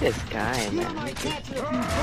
this guy, man.